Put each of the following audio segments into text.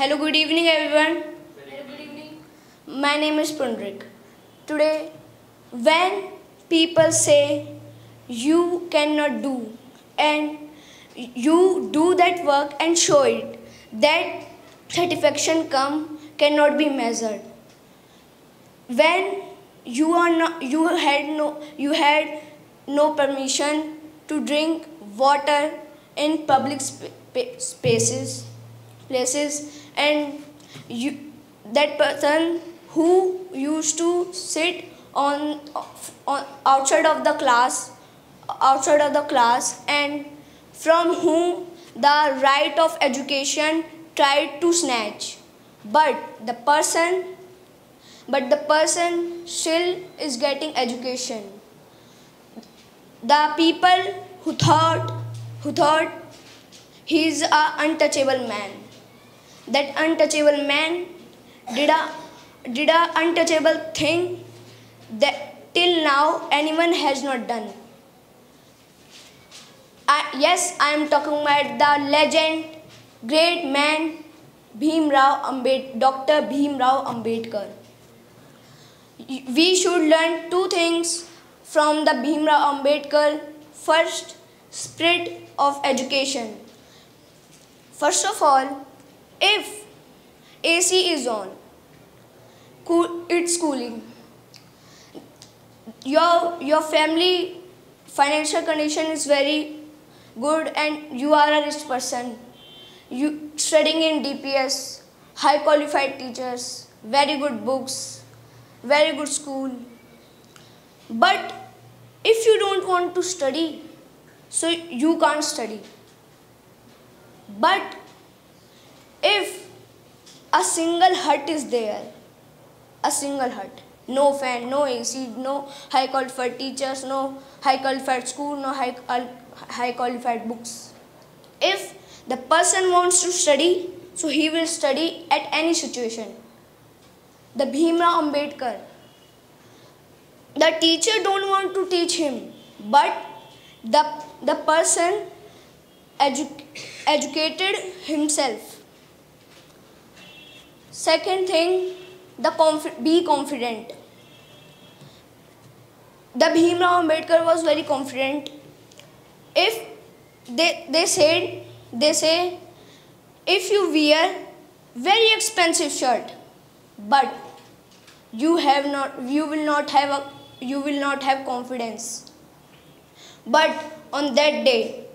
Hello, good evening, everyone. Very good evening. My name is Pundrik. Today, when people say you cannot do and you do that work and show it, that satisfaction come cannot be measured. When you are not, you had no, you had no permission to drink water in public sp- spaces, places, and you, that person who used to sit on, on outside of the class outside of the class and from whom the right of education tried to snatch. But the person but the person still is getting education. The people who thought who thought he is a untouchable man that untouchable man did a did a untouchable thing that till now anyone has not done. I, yes, I am talking about the legend, great man, Bhim Rao Ambed, Dr. Bhim Rao Ambedkar. We should learn two things from the Bhim Rao Ambedkar. First, spirit of education. First of all, if AC is on, cool, it's cooling. Your your family financial condition is very good and you are a rich person. You studying in dps high qualified teachers very good books very good school. But if you don't want to study so you can't study. But if a single hut is there a single hut no fan, no AC, no high qualified teachers, no high qualified school, no high, high qualified books. If the person wants to study, so he will study at any situation. The Bhim Rao Ambedkar, the teacher don't want to teach him, but the, the person edu educated himself. Second thing, the conf be confident the Bhimrao Ambedkar was very confident. If they, they said, they say, if you wear very expensive shirt, but you have not, you will not have a, you will not have confidence. But on that day,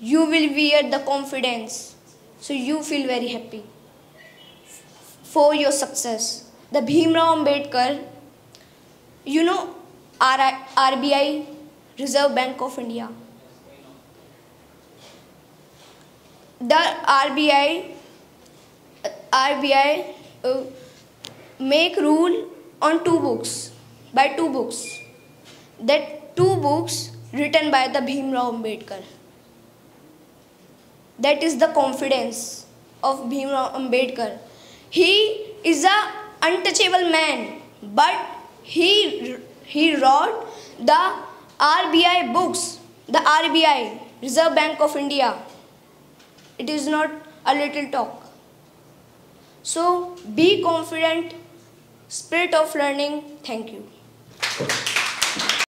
you will wear the confidence, so you feel very happy for your success. The Bhimrao Ambedkar, you know, RBI, Reserve Bank of India. The RBI, RBI uh, make rule on two books, by two books. That two books written by the Bhimrao Ambedkar. That is the confidence of Bhimrao Ambedkar. He is a untouchable man, but he he wrote the RBI books, the RBI, Reserve Bank of India. It is not a little talk. So be confident, spirit of learning. Thank you.